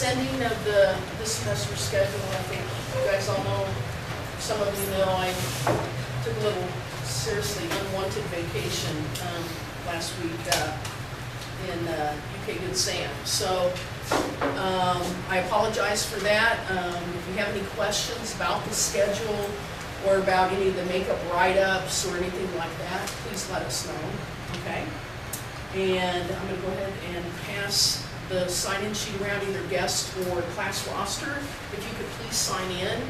sending of the, this semester schedule, I think you guys all know, some of you know, I took a little seriously unwanted vacation, um, last week, uh, in, uh, UK Good Sam. So, um, I apologize for that. Um, if you have any questions about the schedule or about any of the makeup write-ups or anything like that, please let us know, okay? And I'm gonna go ahead and pass the sign-in sheet around, either guest or class roster. If you could please sign in.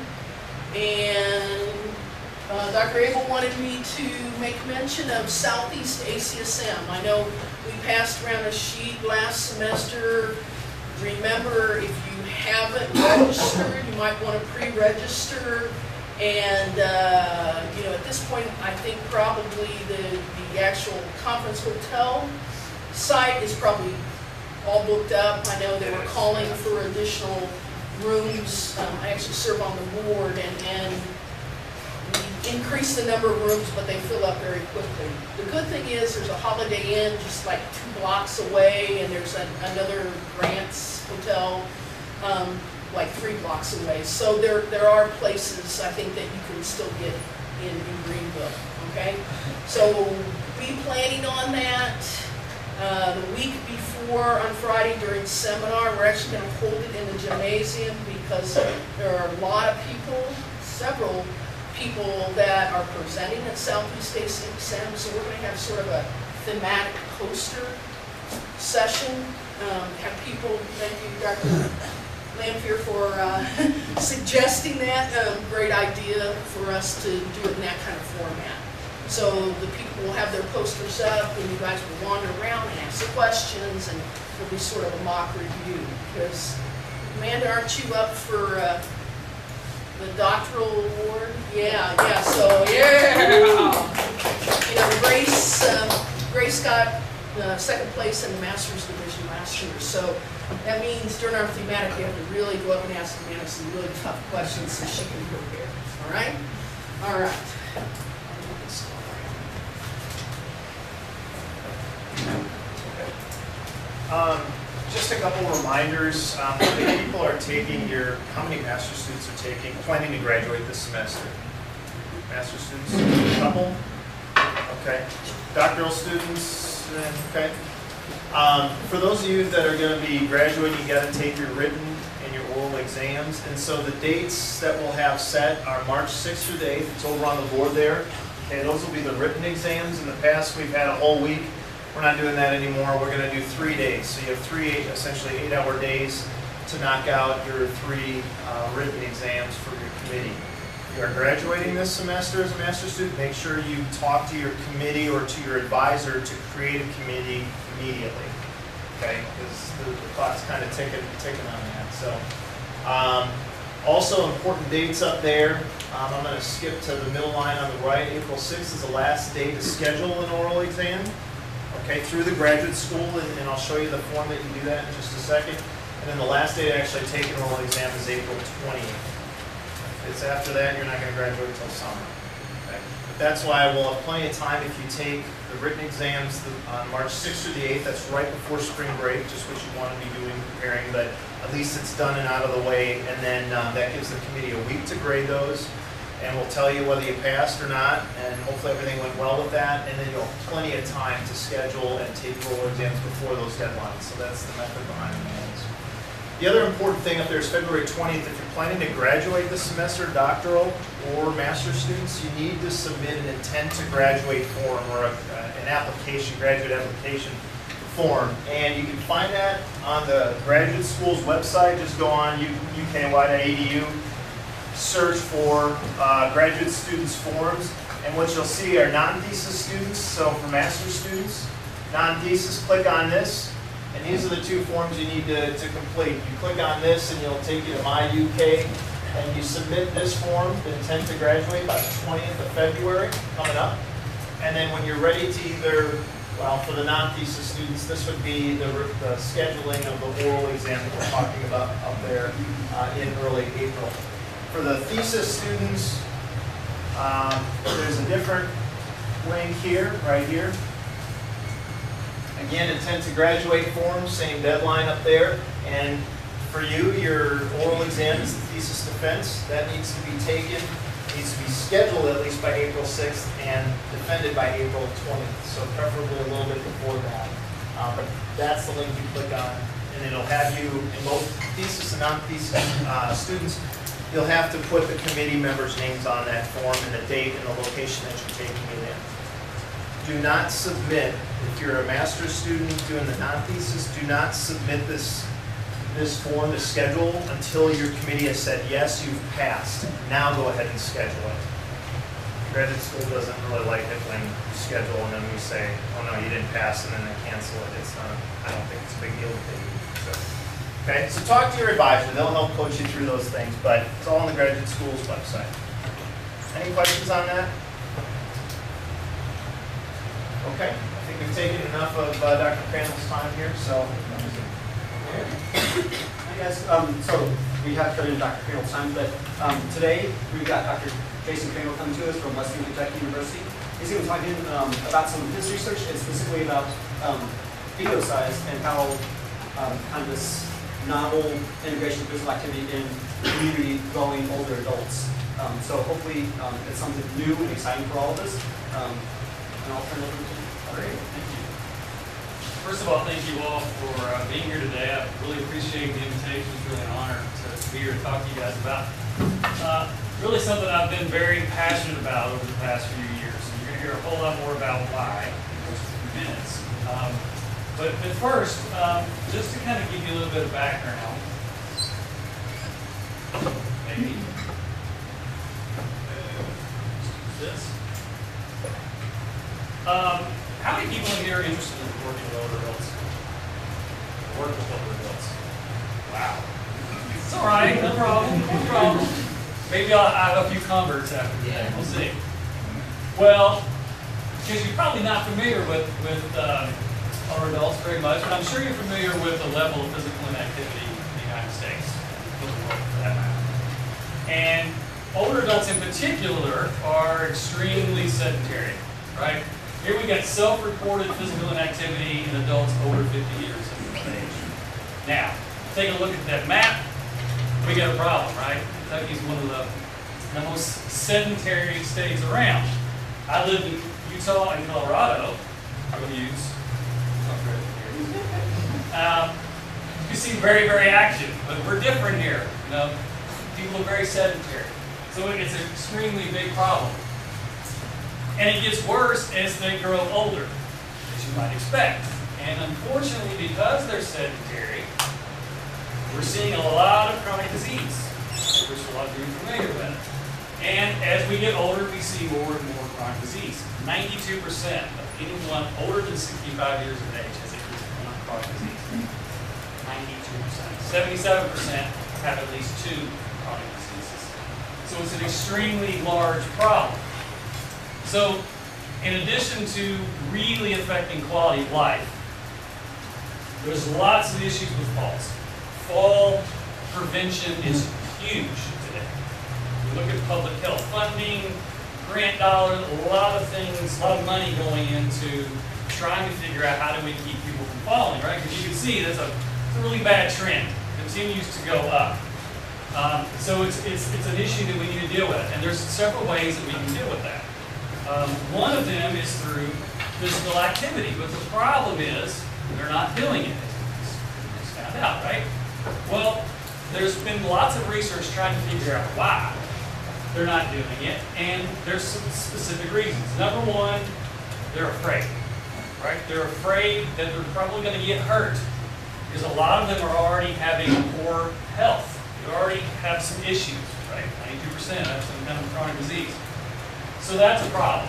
And uh, Dr. Abel wanted me to make mention of Southeast ACSM. I know we passed around a sheet last semester. Remember, if you haven't registered, you might want to pre-register. And, uh, you know, at this point, I think probably the, the actual conference hotel site is probably all booked up. I know they were calling for additional rooms. Um, I actually serve on the board and, and increase the number of rooms, but they fill up very quickly. The good thing is there's a Holiday Inn just like two blocks away and there's an, another Grants Hotel, um, like three blocks away. So there, there are places I think that you can still get in, in Greenville, okay? So be planning on that. Uh, the week before, on Friday during seminar, we're actually gonna hold it in the gymnasium because there are a lot of people, several people that are presenting at Southeast ACSM, so we're gonna have sort of a thematic poster session. Um, have people, thank you, Dr. Lampier, for, uh, suggesting that, um, great idea for us to do it in that kind of format. So the people will have their posters up, and you guys will wander around and ask questions, and it'll be sort of a mock review. Because, Amanda, aren't you up for uh, the doctoral award? Yeah, yeah, so, yeah! You know, Grace, um, Grace got uh, second place in the master's division last year, so that means during our thematic, we have to really go up and ask Amanda some really tough questions so she can prepare, all right? All right. Um, Just a couple reminders, um, people are taking your, how many master students are taking, planning to graduate this semester? Master students, a couple? Okay. Doctoral students, okay. Um, For those of you that are gonna be graduating, you gotta take your written and your oral exams. And so the dates that we'll have set are March sixth through the eighth, it's over on the board there. Okay, those will be the written exams. In the past, we've had a whole week. We're not doing that anymore. We're going to do three days. So you have three, essentially eight-hour days to knock out your three uh, written exams for your committee. If you are graduating this semester as a master's student, make sure you talk to your committee or to your advisor to create a committee immediately. Okay, because the the clock's kind of ticking, ticking on that. So, um, also important dates up there. Um, I'm going to skip to the middle line on the right. April 6th is the last day to schedule an oral exam okay, through the graduate school, and, and I'll show you the form that you do that in just a second. And then the last day to actually take an oral exam is April twentieth. If it's after that, you're not gonna graduate until summer. Okay? But that's why we'll have plenty of time if you take the written exams on March sixth through the eighth, that's right before spring break, just what you wanna be doing, preparing, but at least it's done and out of the way, and then, um, that gives the committee a week to grade those and we'll tell you whether you passed or not, and hopefully everything went well with that, and then you'll have plenty of time to schedule and take oral exams before those deadlines, so that's the method behind the it. The other important thing up there is February 20th, if you're planning to graduate this semester, doctoral or master's students, you need to submit an intent to graduate form or a- uh, an application, graduate application form, and you can find that on the graduate school's website, just go on uky.edu, search for uh, graduate students forms, and what you'll see are non-thesis students, so for master's students, non-thesis, click on this, and these are the two forms you need to, to complete. You click on this and it'll take you to My UK, and you submit this form, the intent to graduate by the 20th of February, coming up. And then when you're ready to either, well, for the non-thesis students, this would be the, the scheduling of the oral exam that we're talking about up there uh, in early April. For the thesis students, um, there's a different link here, right here. Again, intent to graduate form, same deadline up there. And for you, your oral exam is the thesis defense. That needs to be taken, needs to be scheduled at least by April 6th and defended by April 20th. So preferably a little bit before that. Uh, But that's the link you click on, and it'll have you, in both thesis and non-thesis uh, students, you'll have to put the committee members' names on that form and the date and the location that you're taking it in. Do not submit, if you're a master's student doing the non-thesis, do not submit this, this form, this schedule, until your committee has said, yes, you've passed. Now go ahead and schedule it. Graduate school doesn't really like it when you schedule and then we say, oh no, you didn't pass, and then they cancel it. It's not, I don't think it's a big deal that so. Okay, so talk to your advisor, they'll help coach you through those things, but it's all on the graduate school's website. Any questions on that? Okay, I think we've taken enough of uh, Dr. Crandall's time here, so. Hi guys, um, so we have cut in Dr. Crandall's time, but, um, today we've got Dr. Jason Crandall coming to us from Western Kentucky University. He's gonna be talking, um, about some of his research and specifically about, um, Bingocize and how, um, kind of this novel integration of physical activity in community growing older adults. Um, so hopefully, um, it's something new and exciting for all of us. Um, and I'll turn it over to you. Great, thank you. First of all, thank you all for uh, being here today. I really appreciate the invitation. It's really an honor to be here to talk to you guys about uh, really something I've been very passionate about over the past few years. And you're going to hear a whole lot more about why in just a few minutes. But but first, um, just to kind of give you a little bit of background, maybe. This. Um, how many people in here are interested in working with older adults? Work with older adults? Wow. It's all right, no problem, no problem. Maybe I'll have a few converts after today, we'll see. Well, because you're probably not familiar with, with, um, older adults very much, but I'm sure you're familiar with the level of physical inactivity in the United States, the world for that matter. And older adults in particular are extremely sedentary, right? Here we got self-reported physical inactivity in adults over 50 years of age. Now, take a look at that map, we got a problem, right? Kentucky's one of the, the most sedentary states around. I lived in Utah and Colorado, go Utes. Um, you seem very, very active, but we're different here, you know? People are very sedentary. So it's an extremely big problem. And it gets worse as they grow older, as you might expect. And unfortunately, because they're sedentary, we're seeing a lot of chronic disease, which a lot of you are familiar with. And as we get older, we see more and more chronic disease. 92% of anyone older than 65 years of age has at least one chronic disease. 92%. 77% have at least two chronic diseases. So it's an extremely large problem. So, in addition to really affecting quality of life, there's lots of issues with falls. Fall prevention is huge today. You look at public health funding, grant dollars, a lot of things, a lot of money going into trying to figure out how do we keep people from falling, right? Because you can see that's a, it's a really bad trend, It continues to go up. Um, so it's, it's, it's an issue that we need to deal with, and there's several ways that we can deal with that. Um, one of them is through physical activity, but the problem is they're not doing it. Just found out, right? Well, there's been lots of research trying to figure out why they're not doing it, and there's some specific reasons. Number one, they're afraid, right? They're afraid that they're probably going to get hurt because a lot of them are already having poor health. They already have some issues, right? 92% have some kind of chronic disease. So that's a problem.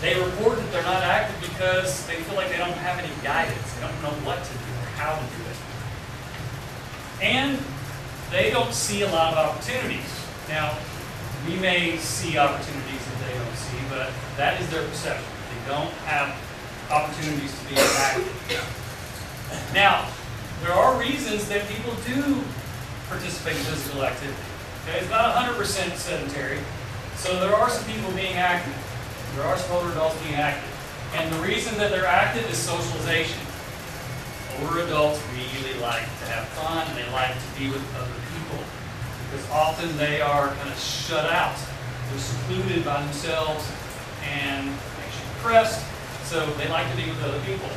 They report that they're not active because they feel like they don't have any guidance. They don't know what to do or how to do it. And they don't see a lot of opportunities. Now, we may see opportunities that they don't see, but that is their perception. They don't have opportunities to be active. Now, there are reasons that people do participate in physical activity. Okay, it's not 100% sedentary, so there are some people being active. There are some older adults being active. And the reason that they're active is socialization. older adults really like to have fun and they like to be with other because often they are kind of shut out. They're secluded by themselves and anxious, depressed, so they like to be with other people.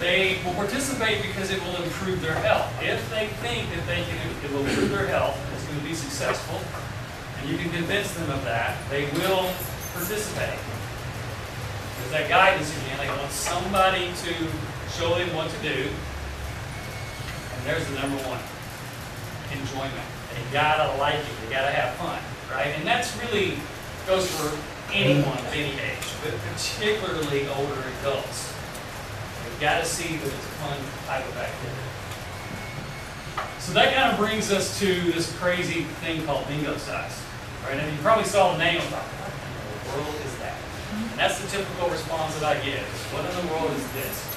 They will participate because it will improve their health. If they think that they can, it will improve their health, it's going to be successful, and you can convince them of that, they will participate. There's that guidance again, they want somebody to show them what to do. And there's the number one, enjoyment. They gotta like it, they gotta have fun, right? And that's really, goes for anyone of any age, but particularly older adults. They've gotta see that it's a fun type of activity. So that kind of brings us to this crazy thing called Bingocize, right? And you probably saw the name, I'm like, what in the world is that? And that's the typical response that I get, what in the world is this?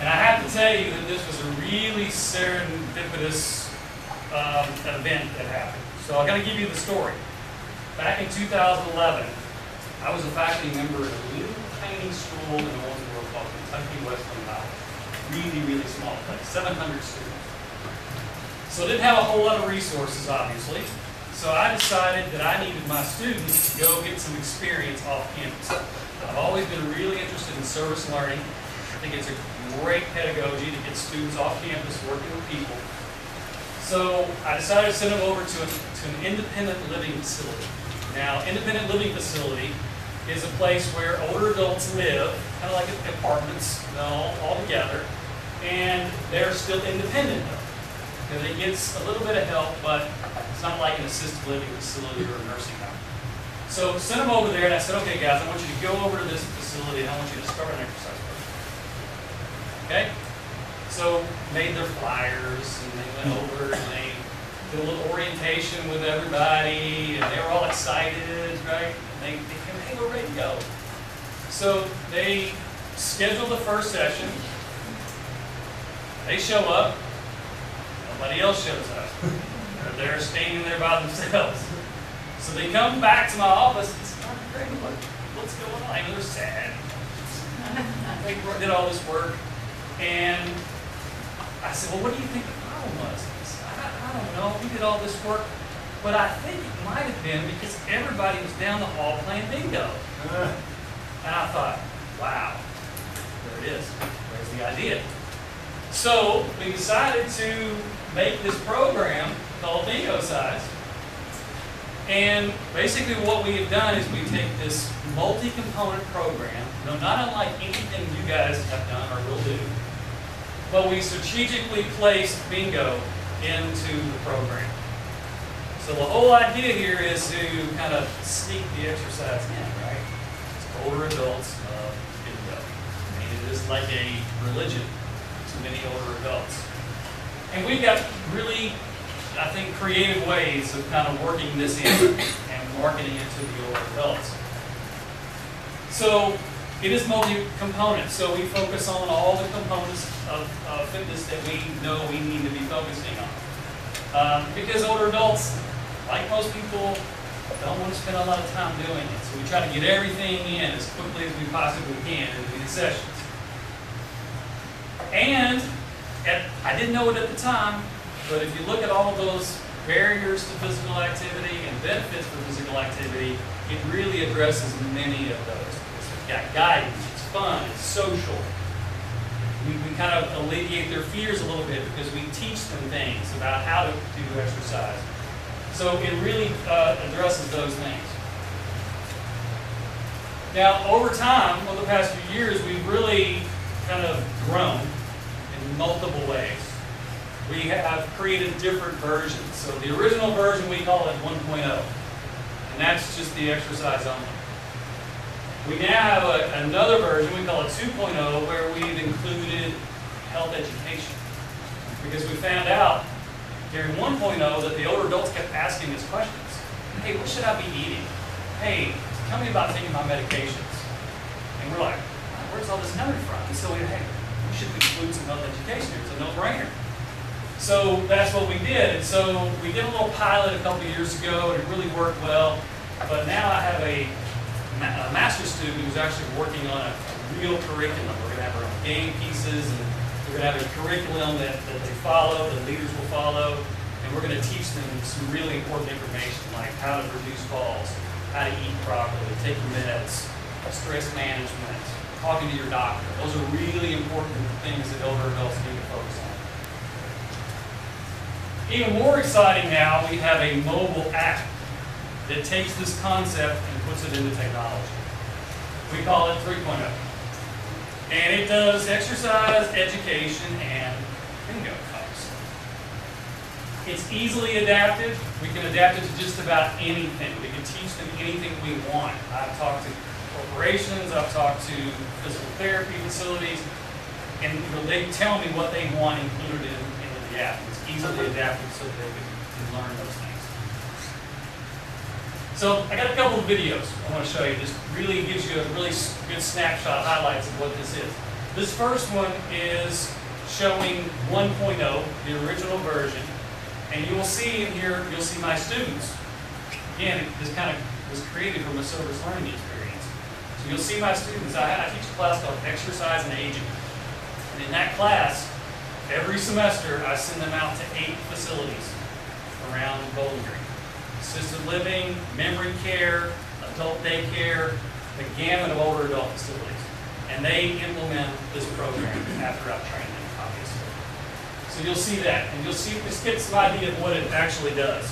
And I have to tell you that this was a really serendipitous um, event that happened. So I got to give you the story. Back in 2011, I was a faculty member at a little tiny school in Owensboro called Kentucky Wesleyan High. Really, really small place, 700 students. So I didn't have a whole lot of resources, obviously. So I decided that I needed my students to go get some experience off campus. I've always been really interested in service learning. I think it's a great pedagogy to get students off campus working with people. So I decided to send him over to, a, to an independent living facility. Now, independent living facility is a place where older adults live, kind of like apartments, you know, all together, and they're still independent though. Because it gets a little bit of help, but it's not like an assisted living facility or a nursing home. So sent them over there, and I said, okay, guys, I want you to go over to this facility, and I want you to start an exercise program. Okay? So made their flyers, and they went over, and they did a little orientation with everybody, and they were all excited, right? And they, they came, hey, we're ready to go. So they scheduled the first session. They show up. Nobody else shows up. They're standing there by themselves. So they come back to my office and say, "Dr. Craig, what, what's going on? And they're sad. They did all this work. And I said, well, what do you think the problem was? He said, I, I don't know. We did all this work. But I think it might have been because everybody was down the hall playing bingo. Uh. And I thought, wow, there it is. There's the idea. So we decided to make this program called Bingocize. And basically what we have done is we take this multi-component program, you know, not unlike anything you guys have done or will do, but we strategically placed bingo into the program. So the whole idea here is to kind of sneak the exercise in, right? It's older adults love bingo. I mean, it is like a religion to many older adults. And we've got really, I think, creative ways of kind of working this in and marketing it to the older adults. So it is multi-component, so we focus on all the components of, of fitness that we know we need to be focusing on. Um, because older adults, like most people, don't want to spend a lot of time doing it. So we try to get everything in as quickly as we possibly can in these sessions. And at, I didn't know it at the time, but if you look at all those barriers to physical activity and benefits for physical activity, it really addresses many of those. Got guidance, it's fun, it's social. We, we kind of alleviate their fears a little bit because we teach them things about how to do exercise. So it really uh, addresses those things. Now, over time, over the past few years, we've really kind of grown in multiple ways. We have created different versions. So the original version, we call it 1.0, and that's just the exercise only. We now have a, another version, we call it 2.0, where we've included health education. Because we found out during 1.0 that the older adults kept asking us questions. Hey, what should I be eating? Hey, tell me about taking my medications. And we're like, where's all this coming from? And so we, hey, we should include some health education. It's a no-brainer. So that's what we did. And so we did a little pilot a couple years ago, and it really worked well. But now I have a, ma- a master's student who's actually working on a, a real curriculum. We're going to have our own game pieces and We're gonna have a curriculum that, that they follow, the leaders will follow, and we're gonna teach them some really important information, like how to reduce falls, how to eat properly, take meds, stress management, talking to your doctor. Those are really important things that older adults need to focus on. Even more exciting now, we have a mobile app that takes this concept and puts it into technology. We call it 3.0. And it does exercise, education, and bingo cups. It's easily adapted. We can adapt it to just about anything. We can teach them anything we want. I've talked to corporations, I've talked to physical therapy facilities, and they tell me what they want included in, into the app. It's easily adapted so that they can learn those things. So I got a couple of videos I want to show you. This really gives you a really good snapshot, highlights of what this is. This first one is showing 1.0, the original version, and you will see in here, you'll see my students. Again, this kind of was created from a service learning experience. So you'll see my students. I, I teach a class called Exercise and Aging. And in that class, every semester, I send them out to eight facilities around Bowling Green. Assisted living, memory care, adult daycare, the gamut of older adult facilities. And they implement this program after I've trained them, obviously. So you'll see that, and you'll see, just get some idea of what it actually does.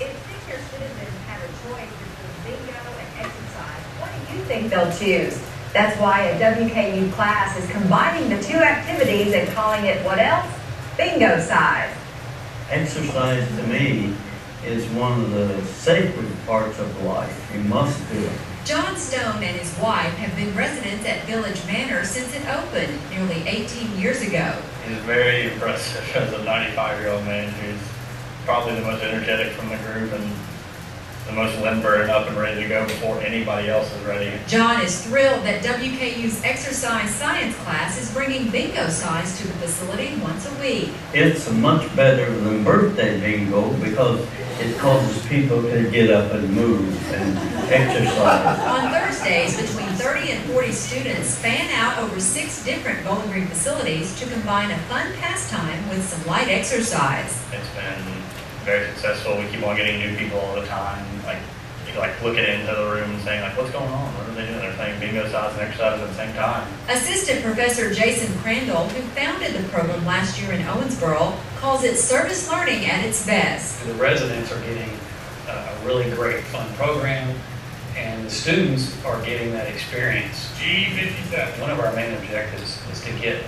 If senior citizens have a choice between bingo and exercise, what do you think they'll choose? That's why a WKU class is combining the two activities and calling it what else? Bingocize. Exercise to me is one of the sacred parts of life. You must do it. John Stone and his wife have been residents at Village Manor since it opened nearly 18 years ago. He's very impressive as a 95 year old man who's probably the most energetic from the group and the most limber and up and ready to go before anybody else is ready. John is thrilled that WKU's exercise science class is bringing Bingocize to the facility once a week. It's much better than birthday bingo because it causes people to get up and move and exercise. On Thursdays, between 30 and 40 students fan out over six different Bowling Green facilities to combine a fun pastime with some light exercise. It's been very successful. We keep on getting new people all the time. Like, you like looking into the room and saying like, what's going on? What are they doing? They're playing Bingocize and exercise at the same time. Assistant Professor Jason Crandall, who founded the program last year in Owensboro, calls it service learning at its best. The residents are getting a a really great fun program, and the students are getting that experience. G57. One of our main objectives is to get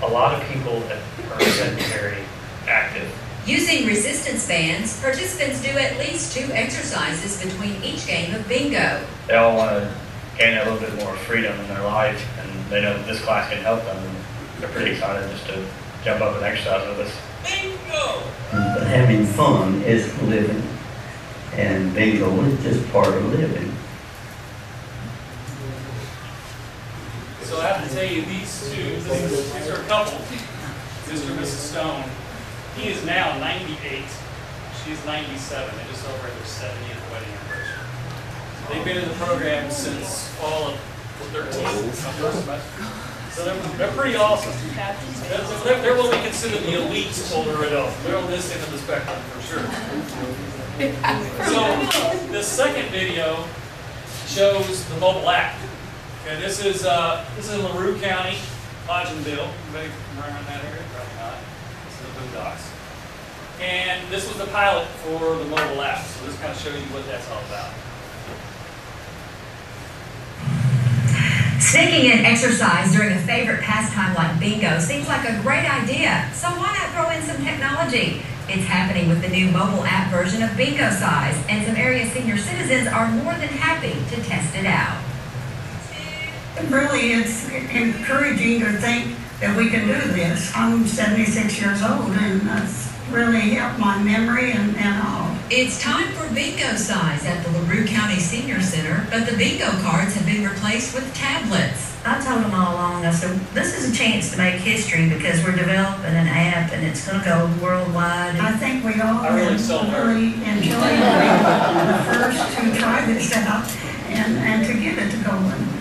a lot of people that are sedentary active. Using resistance bands, participants do at least two exercises between each game of bingo. They all want to gain a little bit more freedom in their life, and they know that this class can help them. They're pretty excited just to jump up and exercise with us. Bingo! But having fun is living. And bingo is just part of living. So I have to tell you, these two, this is, these are a couple, Mr. and Mrs. Stone. He is now 98, she's 97, they just celebrated their 70th wedding anniversary. They've been in the program since fall of 13, first semester. So they're, they're pretty awesome. They're- they're what we consider the elite older adults, they're on this end of the spectrum for sure. So, the second video shows the mobile app. Okay, this is, uh, this is in LaRue County, Hodgenville, anybody around that area? Probably not. This is. And this was the pilot for the mobile app, so this kind of shows you what that's all about. Sneaking in exercise during a favorite pastime like bingo seems like a great idea, so why not throw in some technology? It's happening with the new mobile app version of Bingocize, and some area senior citizens are more than happy to test it out. Really, it's encouraging to think that we can do this. I'm 76 years old and that's really helped my memory and, and all. It's time for Bingocize at the LaRue County Senior Center, but the bingo cards have been replaced with tablets. I told them all along, I said, this is a chance to make history because we're developing an app and it's gonna go worldwide. I think we all I really have celebrate. really enjoyed being the first to try this out and, and to get it to going.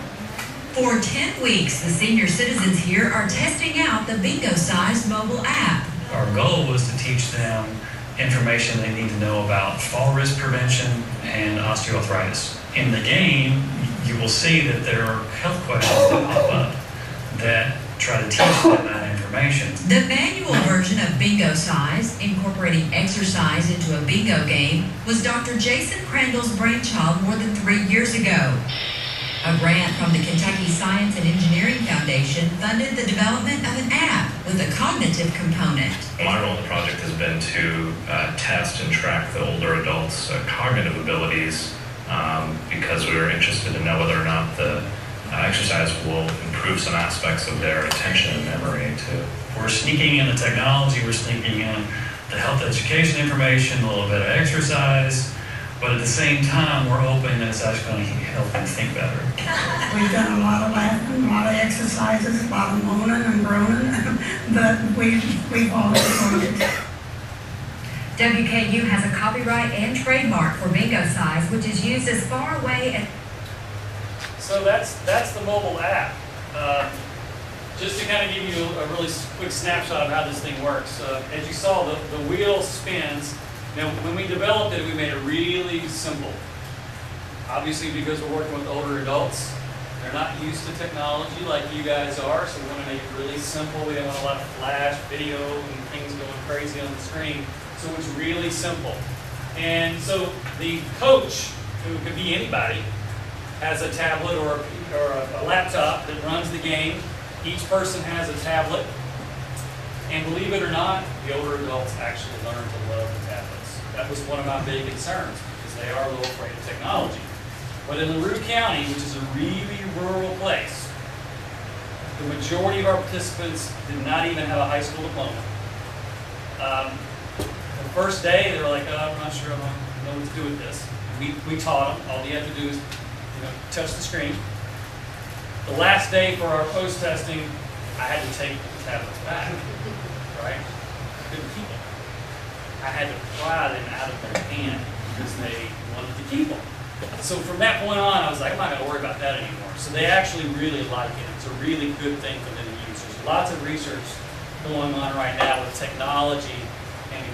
For 10 weeks, the senior citizens here are testing out the bingo-sized mobile app. Our goal was to teach them information they need to know about fall risk prevention and osteoarthritis. In the game, you will see that there are health questions that pop up that try to teach them that information. The manual version of Bingocize, incorporating exercise into a bingo game, was Dr. Jason Crandall's brainchild more than three years ago. A grant from the Kentucky Science and Engineering Foundation funded the development of an app with a cognitive component. My role in the project has been to uh, test and track the older adults' uh, cognitive abilities um, because we were interested to know whether or not the uh, exercise will improve some aspects of their attention and memory too. We're sneaking in the technology, we're sneaking in the health education information, a little bit of exercise, but at the same time, we're hoping that it's actually going to help them think better. We've done a lot of laughing, a lot of exercises, a lot of moaning and groaning, but we, we've all enjoyed it. WKU has a copyright and trademark for Bingocize, which is used as far away as So that's, that's the mobile app. Um, Just to kind of give you a really quick snapshot of how this thing works. Uh, As you saw, the, the wheel spins. Now, when we developed it, we made it really simple. Obviously, because we're working with older adults, they're not used to technology like you guys are, so we want to make it really simple. We don't want a lot of flash, video, and things going crazy on the screen. So it's really simple. And so the coach, who could be anybody, has a tablet or a, or a laptop that runs the game. Each person has a tablet. And believe it or not, the older adults actually learn to love. That was one of my big concerns because they are a little afraid of technology. But in LaRue County, which is a really rural place, the majority of our participants did not even have a high school diploma. Um, the first day, they were like, oh, I'm not sure I know what to do with this. We, we taught them. All you have to do is you know, touch the screen. The last day for our post-testing, I had to take the tablets back, right? I couldn't keep them. I had to pry them out of their hand because they wanted to keep them. So from that point on, I was like, I'm not gonna worry about that anymore. So they actually really like it. It's a really good thing for them to use. There's lots of research going on right now with technology and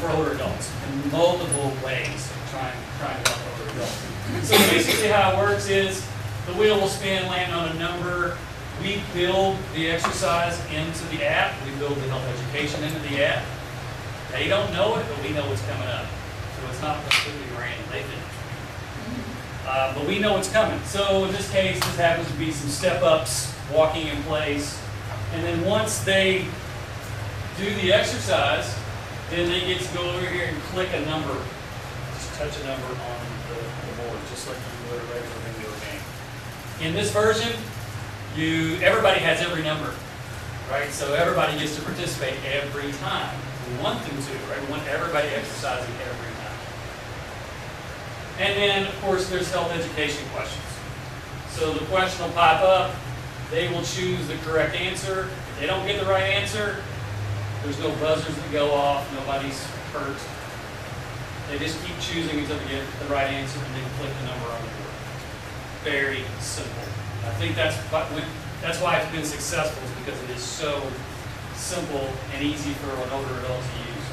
for older adults in multiple ways of trying, trying to help older adults. So basically how it works is the wheel will spin, land on a number. We build the exercise into the app. We build the health education into the app. They don't know it, but we know what's coming up. So it's not completely random. They didn't. Uh, but we know what's coming. So in this case, this happens to be some step ups, walking in place. And then once they do the exercise, then they get to go over here and click a number. Just touch a number on the, the board, just like you would a regular video game. In this version, you everybody has every number, right? So everybody gets to participate every time. We want them to, right? We want everybody exercising every time. And then, of course, there's health education questions. So the question will pop up, they will choose the correct answer. If they don't get the right answer, there's no buzzers that go off, nobody's hurt. They just keep choosing until they get the right answer and then click the number on the board. Very simple. I think that's that's why it's been successful, is because it is so simple and easy for an older adult to use.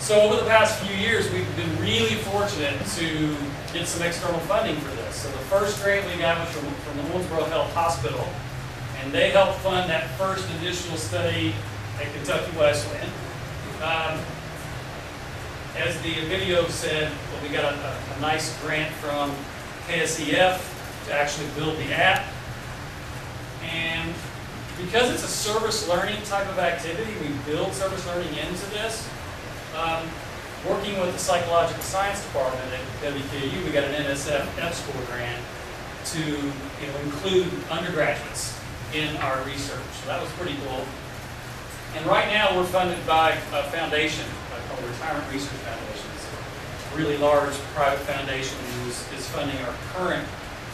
So over the past few years, we've been really fortunate to get some external funding for this. So the first grant we got was from, from the Owensboro Health Hospital, and they helped fund that first additional study at Kentucky Wesleyan. Um, as the video said, well, we got a, a, a nice grant from KSEF to actually build the app. And because it's a service learning type of activity, we build service learning into this. Um, working with the psychological science department at WKU, we got an NSF EPSCoR grant to you know, include undergraduates in our research. So that was pretty cool. And right now, we're funded by a foundation called Retirement Research Foundation. It's a really large private foundation who is funding our current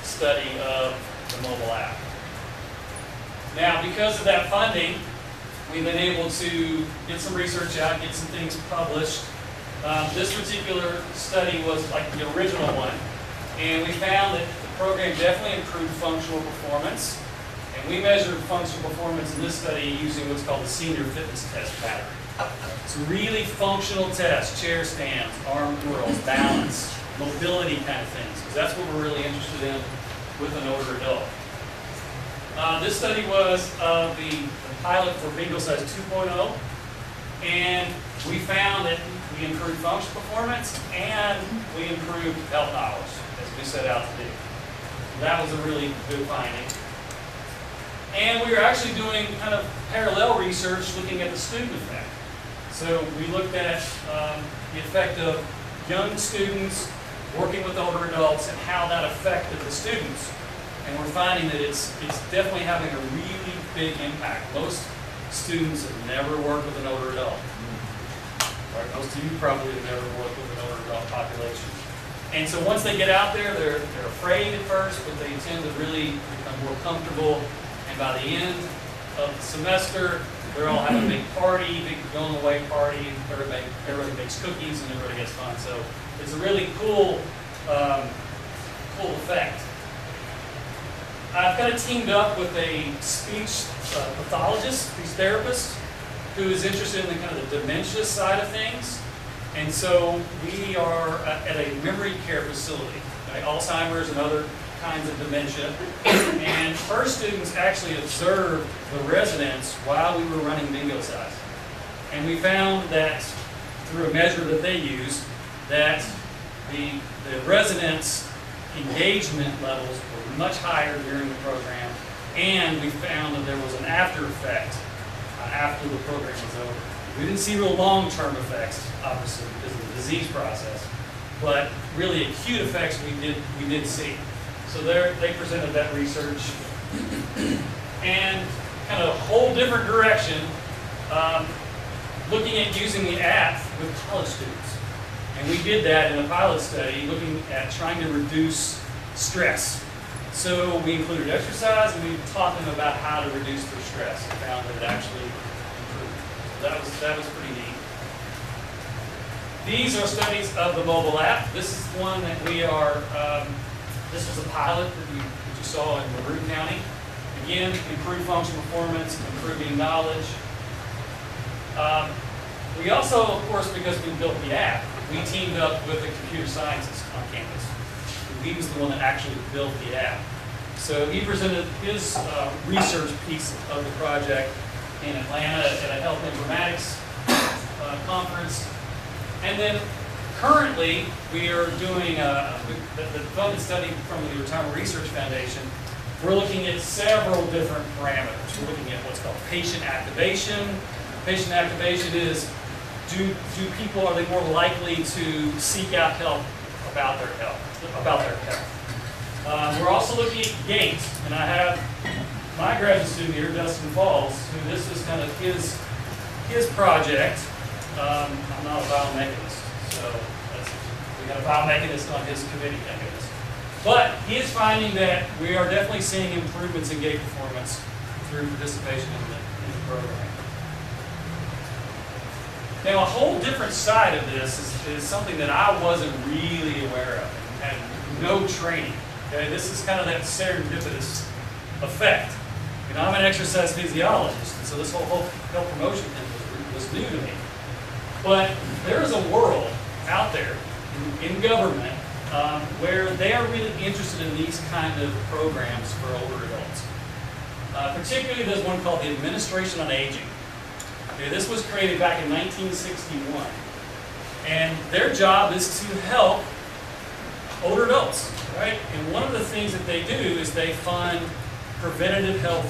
study of the mobile app. Now, because of that funding, we've been able to get some research out, get some things published. Um, this particular study was like the original one, and we found that the program definitely improved functional performance. And we measured functional performance in this study using what's called the senior fitness test pattern. It's a really functional test, chair stands, arm curls, balance, mobility kind of things, because that's what we're really interested in with an older adult. Uh, this study was uh, the, the pilot for Bingocize 2.0, and we found that we improved functional performance and we improved health knowledge, as we set out to do. That was a really good finding. And we were actually doing kind of parallel research looking at the student effect. So we looked at um, the effect of young students working with older adults and how that affected the students. And we're finding that it's, it's definitely having a really big impact. Most students have never worked with an older adult. Right, most of you probably have never worked with an older adult population. And so once they get out there, they're, they're afraid at first, but they tend to really become more comfortable. And by the end of the semester, they're all having a big party, big going away party, everybody, everybody makes cookies and everybody gets fun. So it's a really cool, um, cool effect. I've kind of teamed up with a speech uh, pathologist, speech therapist, who is interested in the kind of the dementia side of things. And so we are at a memory care facility, okay, Alzheimer's and other kinds of dementia. And her students actually observed the residents while we were running Bingocize. And we found that through a measure that they use, that the, the residents' engagement levels were much higher during the program. And we found that there was an after effect uh, after the program was over. We didn't see real long-term effects, obviously, because of the disease process, but really acute effects we did we did see. So they they presented that research, and kind of a whole different direction, um, looking at using the app with college students. And we did that in a pilot study, looking at trying to reduce stress. So we included exercise, and we taught them about how to reduce their stress, and found that it actually improved. So that was that was pretty neat. These are studies of the mobile app. This is one that we are. Um, this was a pilot that that you saw in LaRue County. Again, improved functional performance, improving knowledge. Um, we also, of course, because we built the app, we teamed up with a computer scientist on campus. He was the one that actually built the app. So he presented his uh, research piece of the project in Atlanta at a health informatics uh, conference. And then currently, we are doing a, the, the funded study from the Retirement Research Foundation. We're looking at several different parameters. We're looking at what's called patient activation. Patient activation is, do, do people, are they more likely to seek out help about their health, about their health? Uh, we're also looking at gait, and I have my graduate student here, Dustin Falls, who this is kind of his, his project. Um, I'm not a biomechanist, so we got a biomechanist on his committee, thank goodness. But he is finding that we are definitely seeing improvements in gait performance through participation in the, in the program. Now, a whole different side of this is, is something that I wasn't really aware of and had no training. Okay, this is kind of that serendipitous effect. You know, I'm an exercise physiologist, and so this whole, whole health promotion thing was, was new to me. But there is a world out there in, in government um, where they are really interested in these kind of programs for older adults. Uh, particularly there's one called the Administration on Aging. Okay, this was created back in 1961. And their job is to help older adults, right? And one of the things that they do is they fund preventative health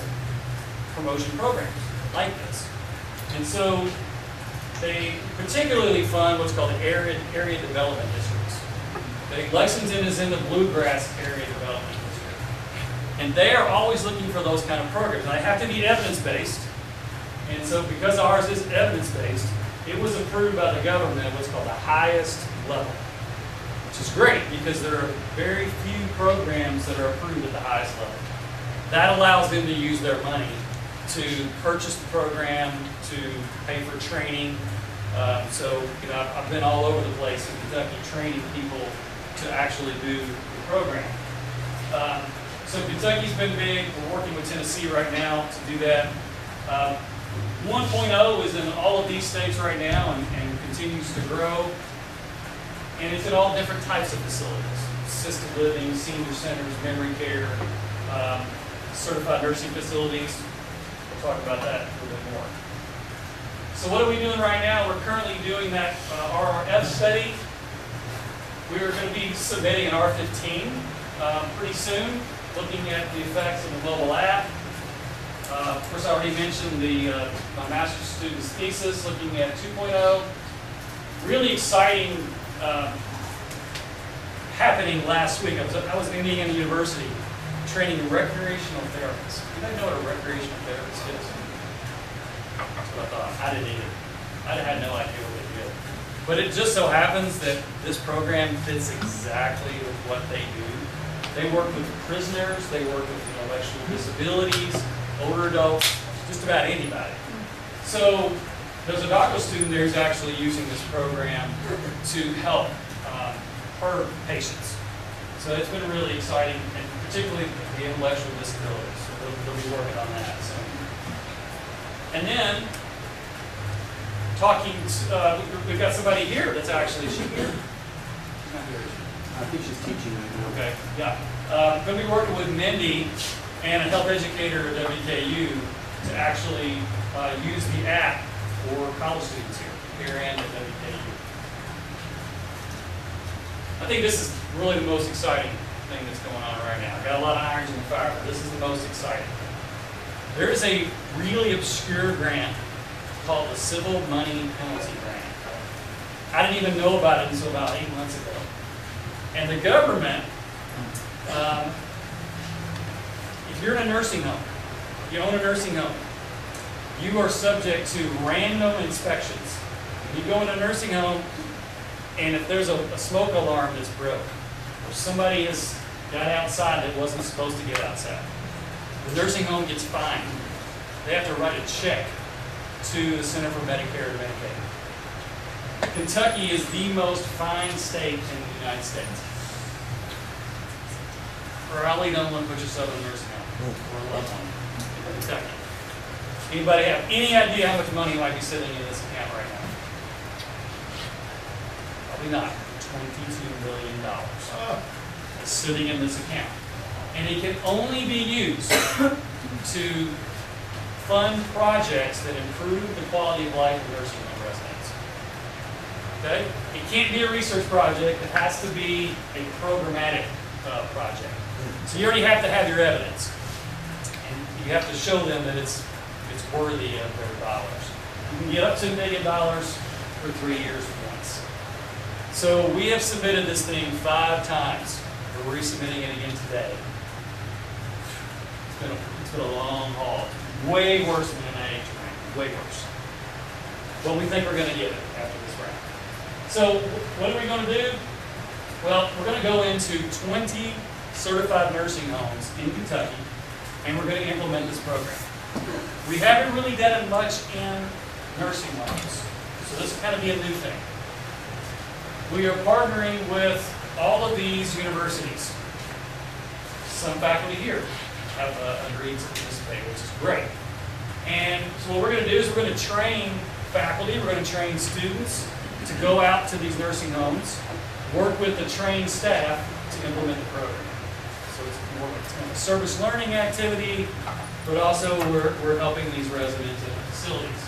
promotion programs like this. And so they particularly fund what's called area, area development districts. They, Lexington is in the Bluegrass Area Development District. And they are always looking for those kind of programs. And they have to be evidence-based. And so because ours is evidence-based, it was approved by the government at what's called the highest level. Which is great because there are very few programs that are approved at the highest level. That allows them to use their money to purchase the program, to pay for training. Um, so, you know, I've, I've been all over the place in Kentucky training people to actually do the program. Um, So Kentucky's been big, we're working with Tennessee right now to do that. Um, 1.0 is in all of these states right now and, and continues to grow. And it's in all different types of facilities, assisted living, senior centers, memory care, um, certified nursing facilities. We'll talk about that a little bit more. So what are we doing right now? We're currently doing that uh, RRF study. We are going to be submitting an R15 um, pretty soon, looking at the effects of the mobile app. Uh, Of course, I already mentioned the, uh, my master's student's thesis, looking at 2.0. Really exciting um, happening last week. I was, I was in Indiana University training recreational therapists. You know what a recreational therapist is? That's what I thought. I didn't either. I had no idea what they did. But it just so happens that this program fits exactly with what they do. They work with prisoners, they work with intellectual disabilities, older adults, just about anybody. So there's a doctoral student there who's actually using this program to help um, her patients. So it's been really exciting, and particularly the intellectual disabilities. So they'll, they'll be working on that. So. And then, talking, to- uh, we- we've got somebody here that's actually, is she here? She's not here. I think she's teaching right now. Okay, yeah. Uh, Going to be working with Mindy and a health educator at WKU to actually uh, use the app for college students here, here and at WKU. I think this is really the most exciting thing that's going on right now. I've got a lot of irons in the fire, but this is the most exciting. There is a really obscure grant called the Civil Money Penalty Grant. I didn't even know about it until about eight months ago. And the government, um, you're in a nursing home, you own a nursing home, you are subject to random inspections. You go in a nursing home, and if there's a, a smoke alarm that's broke, or somebody has got outside that wasn't supposed to get outside, the nursing home gets fined. They have to write a check to the Center for Medicare and Medicaid. Kentucky is the most fined state in the United States. Probably to put yourself in a nursing home Anybody have any idea how much money might be sitting in this account right now? Probably not. Twenty-two million dollars is sitting in this account. And it can only be used to fund projects that improve the quality of life of nursing home residents. Okay? It can't be a research project, it has to be a programmatic uh, project. So you already have to have your evidence. You have to show them that it's, it's worthy of their dollars. You can get up to a million dollars for three years once. So we have submitted this thing five times. We're resubmitting it again today. It's been a, it's been a long haul. Way worse than an NIH grant, way worse. But we think we're gonna get it after this round. So what are we gonna do? Well, we're gonna go into twenty certified nursing homes in Kentucky, and we're gonna implement this program. We haven't really done it much in nursing homes, so this will kind of be a new thing. We are partnering with all of these universities. Some faculty here have uh, agreed to participate, which is great. And so what we're going to do is we're going to train faculty, we're going to train students to go out to these nursing homes, work with the trained staff to implement the program. Service learning activity, but also we're, we're helping these residents the facilities.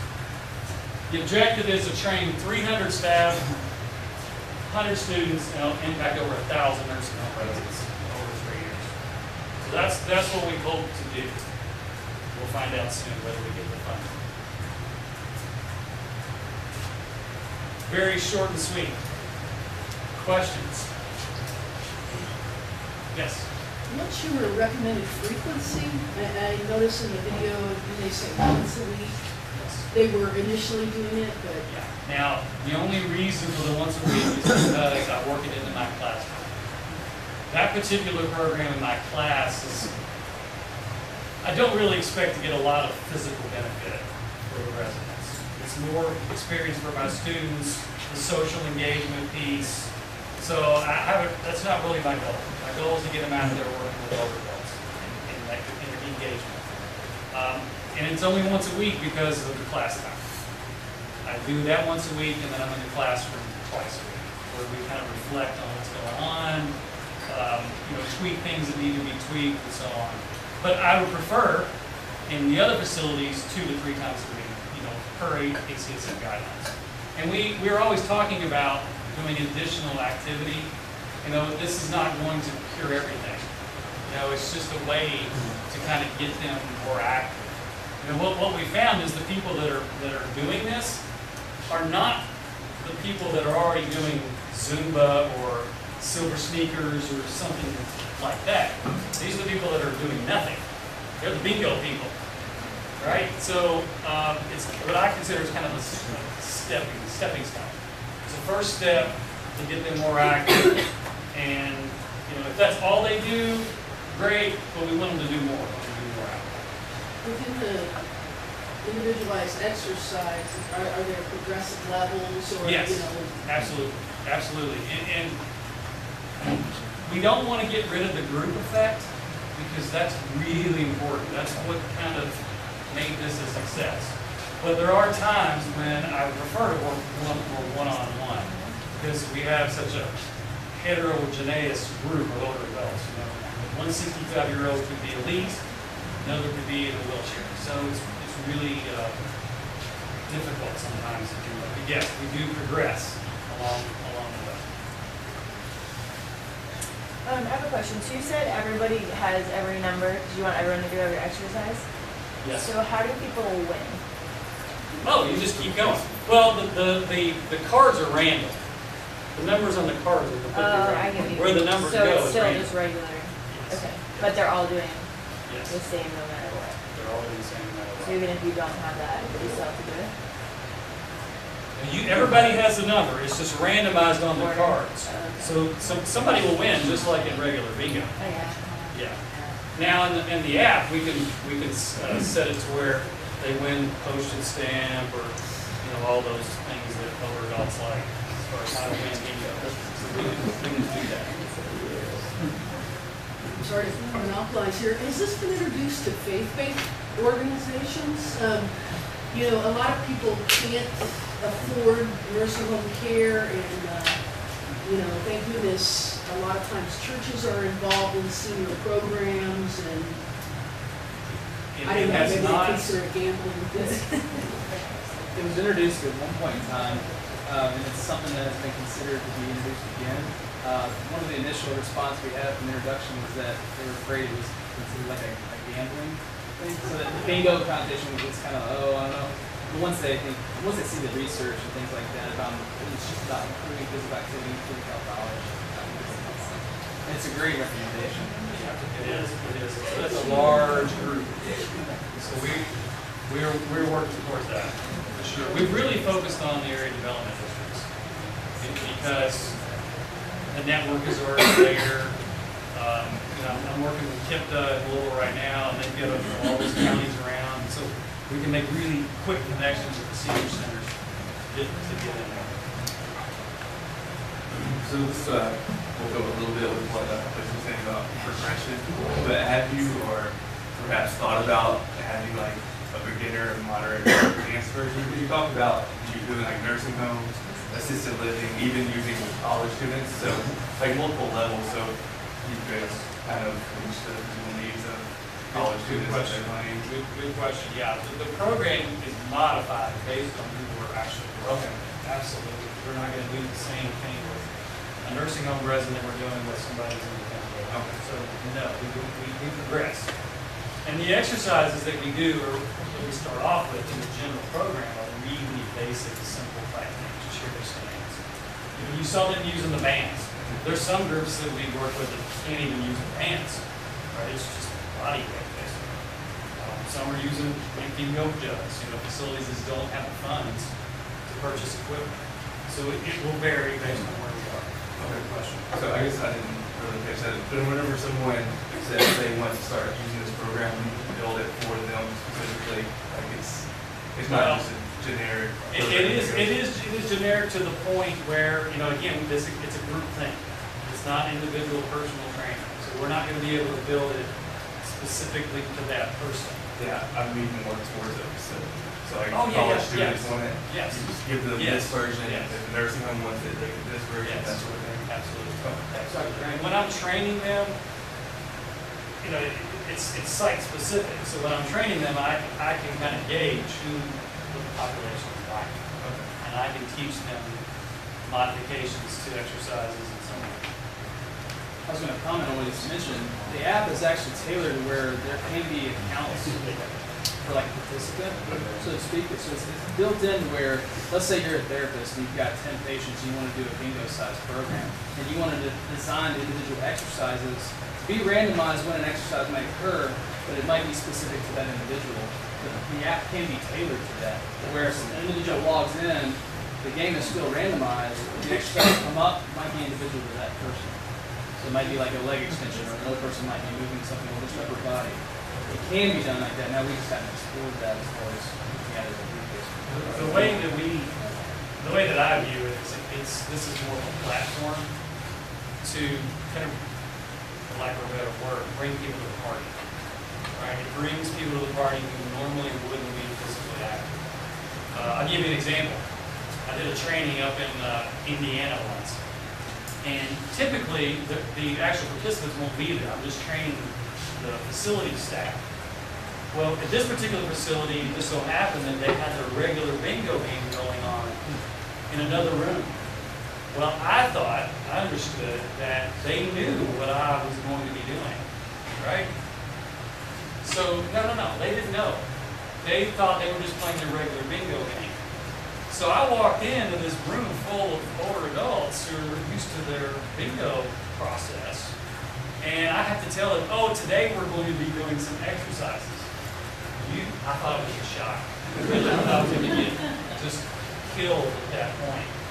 The objective is to train 300 staff 100 students, and impact over 1,000 nursing home residents over three years. So that's, that's what we hope to do. We'll find out soon whether we get the funding. Very short and sweet. Questions? Yes? I'm not sure what a recommended frequency, I, I noticed in the video, they say once a week. They were initially doing it, but Yeah. Now, the only reason for the once a week is because I work it into my class. That particular program in my class is, I don't really expect to get a lot of physical benefit for the residents. It's more experience for my students, the social engagement piece. So I haven't, that's not really my goal. My goal is to get them out there working with older adults and, and engagement. Um, and it's only once a week because of the class time. I do that once a week, and then I'm in the classroom twice a week, where we kind of reflect on what's going on, um, you know, tweak things that need to be tweaked and so on. But I would prefer, in the other facilities, two to three times a week, you know, per ACSM guidelines. And we, we're always talking about doing additional activity. You know, this is not going to cure everything. You know, it's just a way to kind of get them more active. You know, what, what we found is the people that are, that are doing this are not the people that are already doing Zumba or SilverSneakers or something like that. These are the people that are doing nothing. They're the bingo people, right? So um, it's what I consider is kind of a stepping stepping stone. It's the first step to get them more active, and you know if that's all they do, great. But we want them to do more, to do more. Within the individualized exercise, are, are there progressive levels or, you Yes. know? Absolutely, absolutely. And, and we don't want to get rid of the group effect because that's really important. That's what kind of made this a success. But there are times when I prefer to work one, or one-on-one because we have such a heterogeneous group of older adults, you know. One 65-year-old could be elite, another could be in a wheelchair. So it's, it's really, uh, difficult sometimes to do that. But yes, we do progress along, along the way. Um, I have a question. So you said everybody has every number Do you want everyone to do every exercise. Yes. So how do people win? Oh, you just keep going. Well, the, the, the, the cards are random. The numbers on the cards are completely Oh, I get you. Where the numbers so go it's is still random. just regular. Yes. Okay. But they're all doing Yes, the same no matter what. they're all in the same So even if you don't have that, you still have to do it. You, everybody has a number, it's just randomized on the Order. cards. Okay. So, so somebody will win, just like in regular bingo. Oh yeah. Yeah. Now, in the, in the app, we can, we can uh, set it to where they win postage stamp or, you know, all those things that older adults like, as how to win bingo. So we can, do that. I'm sorry to monopolize here. Has this been introduced to faith-based organizations? Um, you know, a lot of people can't afford nursing home care and, uh, you know, thank goodness, a lot of times churches are involved in senior programs and It- I don't know, maybe they consider it gambling. It was introduced at one point in time, um, and it's something that has been considered to be introduced again. Uh, one of the initial response we had from the introduction was that they were afraid it was considered like a, a gambling thing. So that the bingo competition was kind of, oh, I don't know. But once they think, once they see the research and things like that about it's just about improving physical activity, improving health knowledge. I it's, it's, it's a great recommendation. It is, it is. It's a large group. So we, we're, we're working towards that, for sure. We've really focused on the area development districts. Because the network is already there. Um, you know, I'm working with KIPDA in Louisville right now, and they've got all those counties around. So we can make really quick connections with the senior centers to get, get in there. So this, uh, will go a little bit with what, uh, you were saying about progression, but have you, or perhaps thought about having like a beginner, moderate, advanced version? Because you talk about you doing like nursing homes, assisted living, even using college students, so like multiple levels, so you could kind of reach the the needs of college Good students. question. Good, good question, yeah. The, the program is modified based on who we're actually working. with. Absolutely. We're not gonna do the same thing with a nursing home resident we're doing with somebody who's independent. Okay. So, no, we, we, we progress. And the exercises that we do, or that we start off with in the general program are really basic, simple things, chair stands. You you saw them using the bands. There's some groups that we work with that can't even use the bands, right? It's just body weight, basically. Um, Some are using empty milk jugs, you know, facilities that don't have the funds to purchase equipment. So it, it will vary based on where we are. Okay, question. So I guess I didn't really catch that, but whenever someone says they want to start using program, we build it for them specifically, like it's, it's not just a generic. It, it is, it is, it is generic to the point where, you know, again, this, it's a group thing. It's not individual personal training, so we're not gonna be able to build it specifically to that person. Yeah, I'm leaning more towards it, so, so like Oh, yeah, college yes, students yes. want it, Yes. you just give them Yes. this version, Yes. if the nursing home wants it, they get this version, Yes. that sort of thing. Absolutely. Dr. And when I'm training them, you know, it- it's, it's site specific, so when I'm training them, I, I can kind of gauge who the population is like. And I can teach them modifications to exercises and so on. I was gonna comment on what you just mentioned. The app is actually tailored to where there can be accounts for like a participant, so to speak. So it's, it's built in where, let's say you're a therapist and you've got ten patients, you wanna do a Bingocize program. And you want to design individual exercises, be randomized when an exercise might occur, but it might be specific to that individual. But the app can be tailored to that, where an individual logs in, the game is still randomized, the exercise come up, might be individual to that person. So it might be like a leg extension, or another person might be moving something on this upper body. It can be done like that. Now we just haven't explored that as far as looking at it The- The way that we, the way that I view it is, it's, this is more of a platform to kind of, for lack of a better word, bring people to the party. Right, it brings people to the party who normally wouldn't be physically active. Uh, I'll give you an example. I did a training up in, uh, Indiana once. And typically, the, the actual participants won't be there. I'm just training the facility staff. Well, at this particular facility, it just so happened that they had their regular bingo game going on in another room. Well, I thought, I understood that they knew what I was going to be doing, right? So, no, no, no, they didn't know. They thought they were just playing their regular bingo game. So I walked into this room full of older adults who are used to their bingo process. And I have to tell them, oh, today we're going to be doing some exercises. You, I thought it was a shock. I thought I was going to get just killed at that point.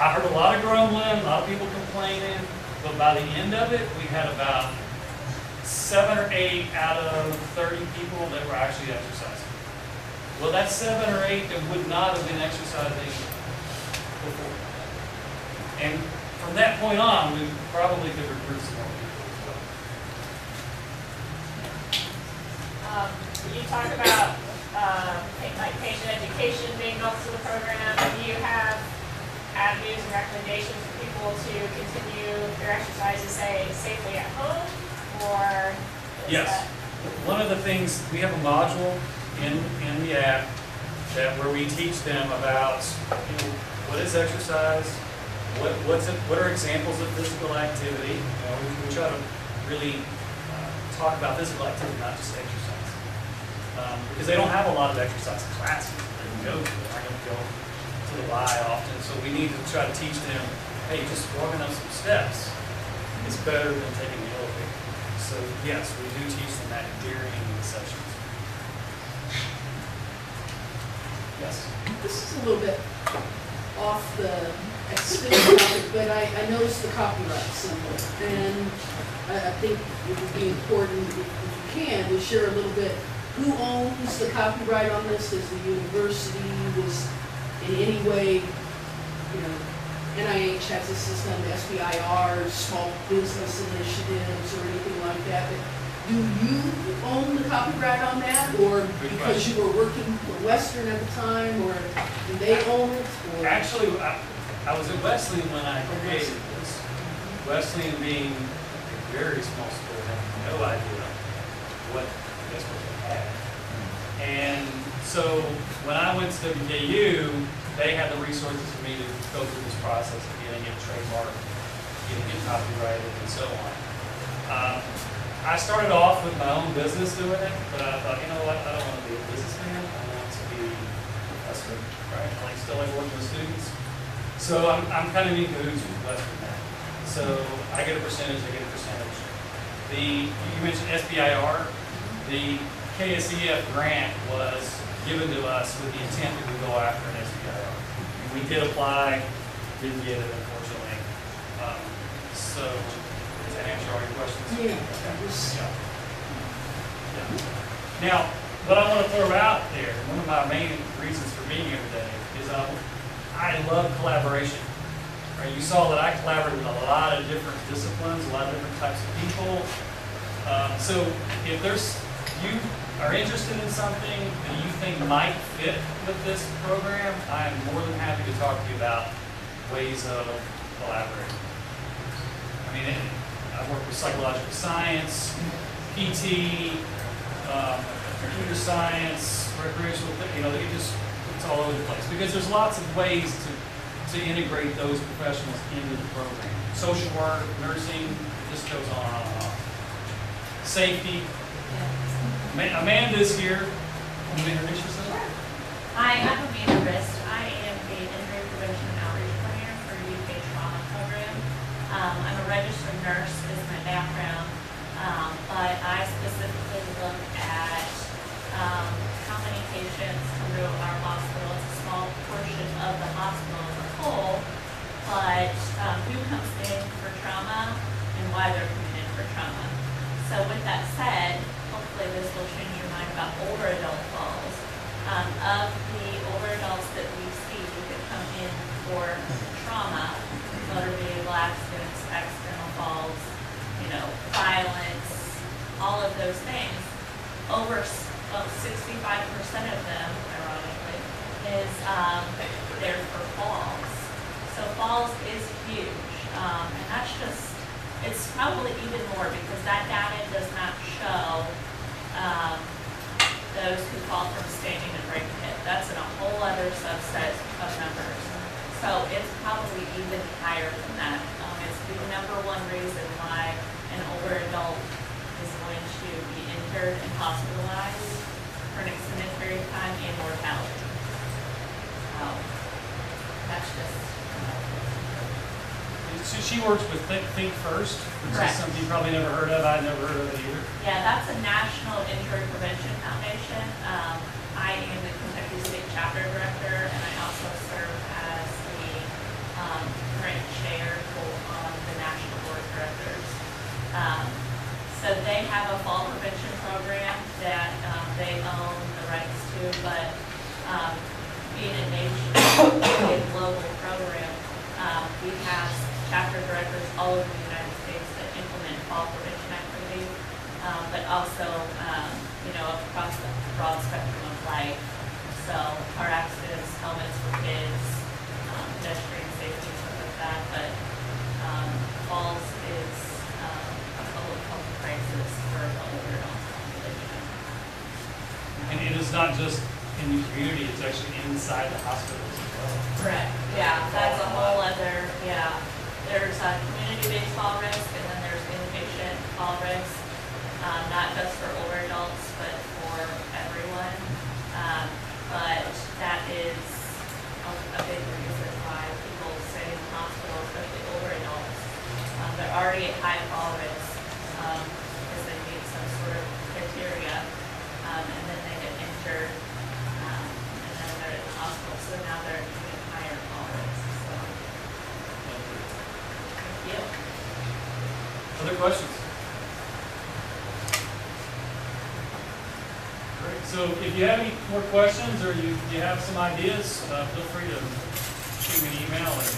I heard a lot of grumbling, a lot of people complaining, but by the end of it, we had about seven or eight out of 30 people that were actually exercising. Well, that's seven or eight that would not have been exercising before. And from that point on, we probably could recruit some more people as well. Um, you talk about, uh, like patient education being built to the program. Do you have avenues and recommendations for people to continue their exercises, say, safely at home? Or Yes. that? One of the things, we have a module in, in the app that where we teach them about, you know, what is exercise? What, what's it, what are examples of physical activity? You know, we, we try to really, uh, talk about physical activity, not just exercise. Um, because they don't have a lot of exercise classes they can go to, not gonna go to the often, so we need to try to teach them, hey, just walking up some steps is better than taking the elevator. So yes, we do teach them that during the sessions. Yes. This is a little bit off the topic, but I, I noticed the copyright symbol. And I, I think it would be important, if you can, to share a little bit, who owns the copyright on this? Is the university, was in any way, you know, NIH has a system, SBIR, small business initiatives or anything like that, but do you own the copyright on that? Or Good because you were working for Western at the time, or do they own it? or- Actually, I, I was at Wesleyan when I oh, created this. Wesleyan being a very small school, had no idea what, I guess what they had. Mm-hmm. And so when I went to WKU, they had the resources for me to go through this process of getting it trademarked, getting it copyrighted and so on. Um, I started off with my own business doing it, but I thought, you know what, I don't want to be a businessman, I want to be a professor, right? I like, still like working with students. So I'm, I'm kind of in cahoots with Western now. So I get a percentage, I get a percentage. The, you mentioned SBIR, the KSEF grant was given to us with the intent that we go after an SBIR. We did apply, didn't get it unfortunately. Um, So, does that answer all your questions? Yeah. Okay. Yeah. Yeah. Now, what I want to throw out there, one of my main reasons for being here today is um, I love collaboration. Right, you saw that I collaborate with a lot of different disciplines, a lot of different types of people. Um, so if there's, you are interested in something that you think might fit with this program, I am more than happy to talk to you about ways of collaborating. I mean, I've worked with psychological science, PT, um, computer science, recreational, you know, it just, it's all over the place. Because there's lots of ways to, to integrate those professionals into the program. Social work, nursing, just goes on and on and on. Safety. Ma- Amanda's here. Want to introduce yourself? Hi, I'm Amanda Rist. I am the injury prevention and outreach coordinator for UK trauma program. Um, I'm a registered nurse is my background, um, but I specifically look at, um, how many patients come to our hospital. It's a small portion of the hospital as a whole, but, um, who comes in for trauma and why they're coming in for trauma. So with that said, hopefully this will change your mind about older adult falls. Um, of the older adults that we see that come in for trauma, motor vehicle accidents, accidental falls, you know, violence, all of those things, over s- well, sixty-five percent of them, ironically, is, um, there for falls. So falls is huge, um, and that's just, it's probably even more because that data does not show, um, those who fall from standing and breaking hip. That's in a whole other subset of numbers. So it's probably even higher than that. Um, it's the number one reason why an older adult is going to be injured and hospitalized for an extended period of time and mortality. Um, that's just, So she works with Think, First, which is something you probably never heard of. I'd never heard of it either. Yeah, that's a National Injury Prevention Foundation. Um, I am the Kentucky State Chapter Director, and I also serve as the, um, current chair for, on the National Board of Directors. Um, so they have a fall prevention program that, um, they own the rights to, but, um, being a nation, a global program, um, we have chapter directors all over the United States that implement fall prevention activities, um, but also, um, you know, across the broad spectrum of life. So car accidents, helmets for kids, um, pedestrian safety, stuff like that, but, um, falls is, um, a public health crisis for the older adult population. And it is not just in the community, it's actually inside the hospitals as well. Correct, yeah, that's a whole other, yeah. There's a community-based fall risk, and then there's inpatient fall risk, um, not just for older adults, but for everyone. Um, but that is a, a big reason why people stay in the hospital, especially older adults. Um, they're already at high fall risk, um, because they meet some sort of criteria, um, and then they get injured, um, and then they're in the hospital, so now they're at even higher fall risk, so. Thank you. Other questions? Great, so if you have any more questions or you, you have some ideas, uh, feel free to shoot me an email and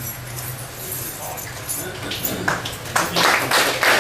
talk.